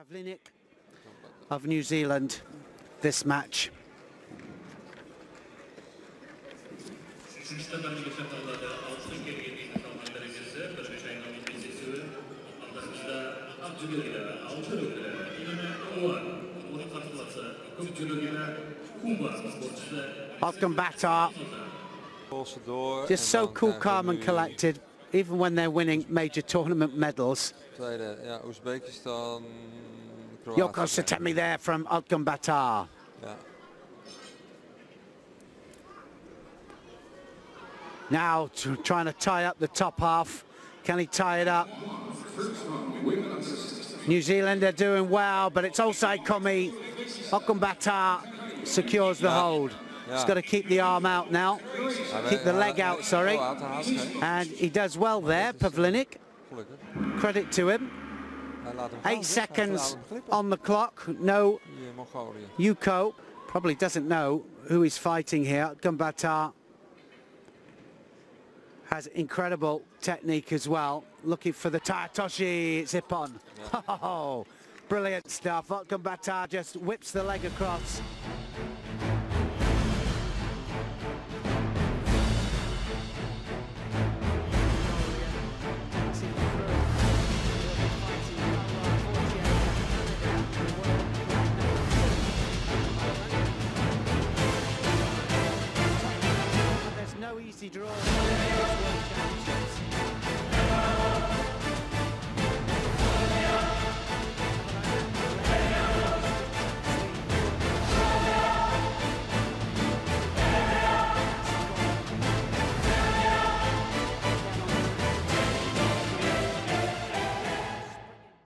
Pavlinic of New Zealand this match. Üçüncü tabanca şapalladı. Altın geriye kalma derecesi. Beş ayının bizesi. Arkasında Abdülgele, Avcılgele, yine Oğan. Onu katılması. Küçülgele, Kuba sporcusu. Otgonbaatar just so cool, calm and collected, even when they're winning major tournament medals. Tweede, ja, Oezbekistan, Yoko Kroatië. Satemi there from Otgonbaatar. Now to, trying to tie up the top half. Can he tie it up? New Zealand are doing well, but it's offside Komi. Otgonbaatar secures the Yeah. hold. He's Yeah. got to keep the arm out now. Keep the leg out, sorry. Hij had de haast geen. And he does well there, Pavlinic. Credit to him. Hij laat hem gaan, Eight seconds laat hem glippen. on the clock. No Die in Mongolië. Yuko probably doesn't know who he's fighting here. Uuganbaatar has incredible technique as well. Looking for the tai otoshi. It's Ippon. Oh, brilliant stuff. Uuganbaatar just whips the leg across. procedural.